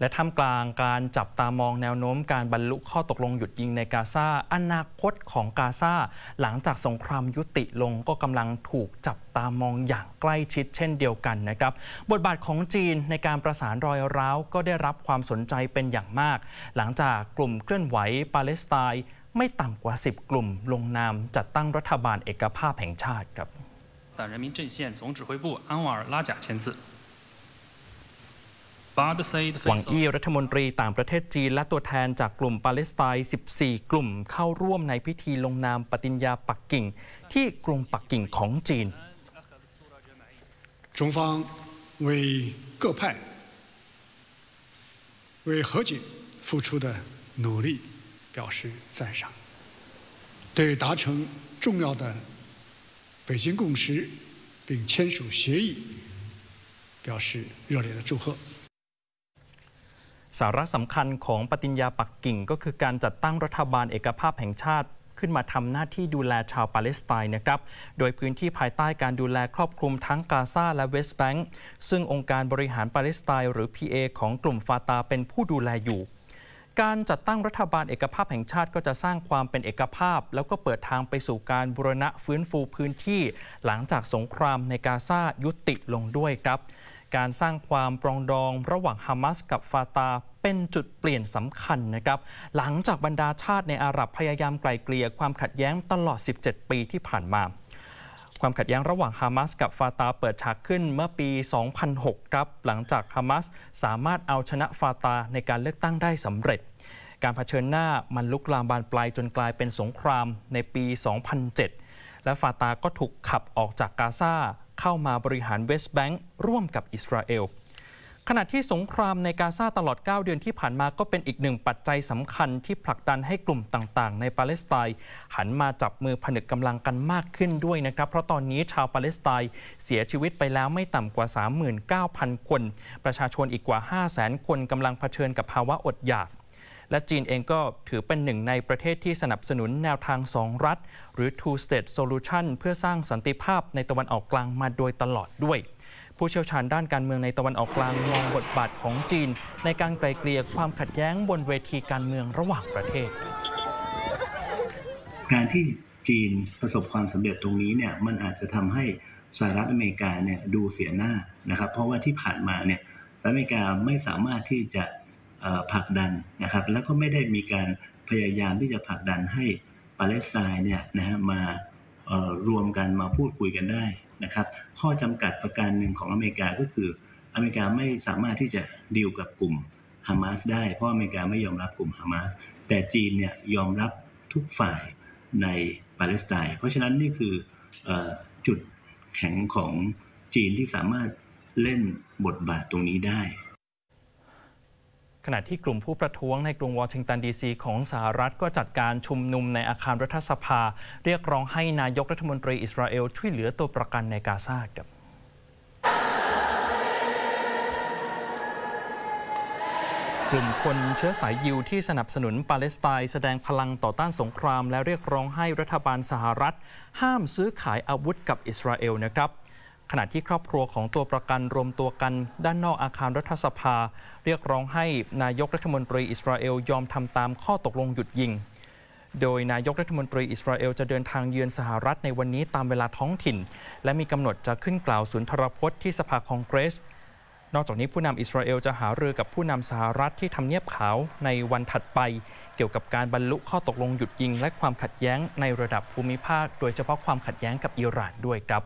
และท่ามกลางการจับตามองแนวโน้มการบรรลุข้อตกลงหยุดยิงในกาซาอนาคตของกาซาหลังจากสงครามยุติลงก็กำลังถูกจับตามองอย่างใกล้ชิดเช่นเดียวกันนะครับ บทบาทของจีนในการประสานรอยร้าวก็ได้รับความสนใจเป็นอย่างมาก หลังจากกลุ่มเคลื่อนไหวปาเลสไตน์ไม่ต่ำกว่า 10 กลุ่มลงนามจัดตั้งรัฐบาลเอกภาพแห่งชาติครับ党人民阵线总指挥部安瓦尔拉贾签字。 หวังอี้รัฐมนตรีต่างประเทศจีนและตัวแทนจากกลุ่มปาเลสไตน์ 14 กลุ่มเข้าร่วมในพิธีลงนามปฏิญญาปักกิ่งที่กรุงปักกิ่งของจีน中方为各派为和解付出的努力表示赞赏，对达成重要的北京共识并签署协议表示热烈的祝贺。 สาระสำคัญของปฏิญญาปักกิ่ง ก็คือการจัดตั้งรัฐบาลเอกภาพแห่งชาติขึ้นมาทำหน้าที่ดูแลชาวปาเลสไตน์นะครับ โดยพื้นที่ภายใต้การดูแลครอบคลุมทั้งกาซาและเวสต์แบงก์ซึ่งองค์การบริหารปาเลสไตน์หรือ PA ของกลุ่มฟาตาเป็นผู้ดูแลอยู่ การจัดตั้งรัฐบาลเอกภาพแห่งชาติก็จะสร้างความเป็นเอกภาพ แล้วก็เปิดทางไปสู่การบูรณะฟื้นฟูพื้นที่ หลังจากสงครามในกาซายุติลงด้วยครับ การสร้างความปรองดองระหว่างฮามาสกับฟาตาเป็นจุดเปลี่ยนสำคัญนะครับหลังจากบรรดาชาติในอาหรับพยายามไกลเกลี่ยความขัดแย้งตลอด 17 ปีที่ผ่านมาความขัดแย้งระหว่างฮามาสกับฟาตาเปิดฉากขึ้นเมื่อปี 2006 ครับ หลังจากฮามาสสามารถเอาชนะฟาตาในการเลือกตั้งได้สำเร็จ การเผชิญหน้ามันลุกลามบานปลายจนกลายเป็นสงครามในปี 2007 และฟาตาก็ถูกขับออกจากกาซา เข้ามาบริหารเวสต์แบงก์ร่วมกับอิสราเอลขณะที่สงครามในกาซาตลอด 9 เดือนที่ผ่านมาก็เป็นอีกหนึ่งปัจจัยสำคัญที่ผลักดันให้กลุ่มต่างๆ ในปาเลสไตน์หันมาจับมือผนึกกำลังกันมากขึ้นด้วยนะครับ เพราะตอนนี้ชาวปาเลสไตน์เสียชีวิตไปแล้วไม่ต่ำกว่า 39,000 คน ประชาชนอีกกว่า 500,000 คนกำลังเผชิญกับภาวะอดอยาก และจีนเองก็ถือเป็นหนึ่งในประเทศที่สนับสนุนแนวทางสองรัฐ หรือ two state solution เพื่อสร้างสันติภาพในตะวันออกกลางมาโดยตลอดด้วย ผู้เชี่ยวชาญด้านการเมืองในตะวันออกกลางมองบทบาทของจีน ในการไกลเกลี่ยความขัดแย้งบนเวทีการเมืองระหว่างประเทศ การที่จีนประสบความสำเร็จตรงนี้เนี่ยมันอาจจะทำให้สหรัฐอเมริกาเนี่ยดูเสียหน้านะครับ เพราะว่าที่ผ่านมาเนี่ยสหรัฐอเมริกาไม่สามารถที่จะ ผลักดันนะครับ แล้วก็ไม่ได้มีการพยายามที่จะผลักดันให้ปาเลสไตน์เนี่ยนะฮะมารวมกันมาพูดคุยกันได้นะครับ ข้อจำกัดประการหนึ่งของอเมริกาก็คือ อเมริกาไม่สามารถที่จะดีลกับกลุ่มฮามาสได้ เพราะอเมริกาไม่ยอมรับกลุ่มฮามาสแต่จีนเนี่ยยอมรับทุกฝ่ายในปาเลสไตน์เพราะฉะนั้นนี่คืออจุดแข็งของจีนที่สามารถเล่นบทบาทตรงนี้ได้ ขณะที่กลุ่มผู้ประท้วงในกรุงวอชิงตันดีซีของสหรัฐก็จัดการชุมนุมในอาคารรัฐสภา เรียกร้องให้นายกรัฐมนตรีอิสราเอลช่วยเหลือตัวประกันในกาซาครับกลุ่มคนเชื้อสายยิวที่สนับสนุนปาเลสไตน์แสดงพลังต่อต้านสงคราม และเรียกร้องให้รัฐบาลสหรัฐ ห้ามซื้อขายอาวุธกับอิสราเอลนะครับ ขณะที่ครอบครัวของตัวประกันรวมตัวกัน ด้านนอกอาคารรัฐสภา เรียกร้องให้นายกรัฐมนตรีอิสราเอลยอมทำตามข้อตกลงหยุดยิง โดยนายกรัฐมนตรีอิสราเอลจะเดินทางเยือนสหรัฐในวันนี้ตามเวลาท้องถิ่น และมีกำหนดจะขึ้นกล่าวสุนทรพจน์ที่สภาคองเกรส นอกจากนี้ผู้นำอิสราเอลจะหารือกับผู้นำสหรัฐที่ทำเนียบขาวในวันถัดไป เกี่ยวกับการบรรลุข้อตกลงหยุดยิง และความขัดแย้งในระดับภูมิภาค โดยเฉพาะความขัดแย้งกับอิหร่านด้วยครับ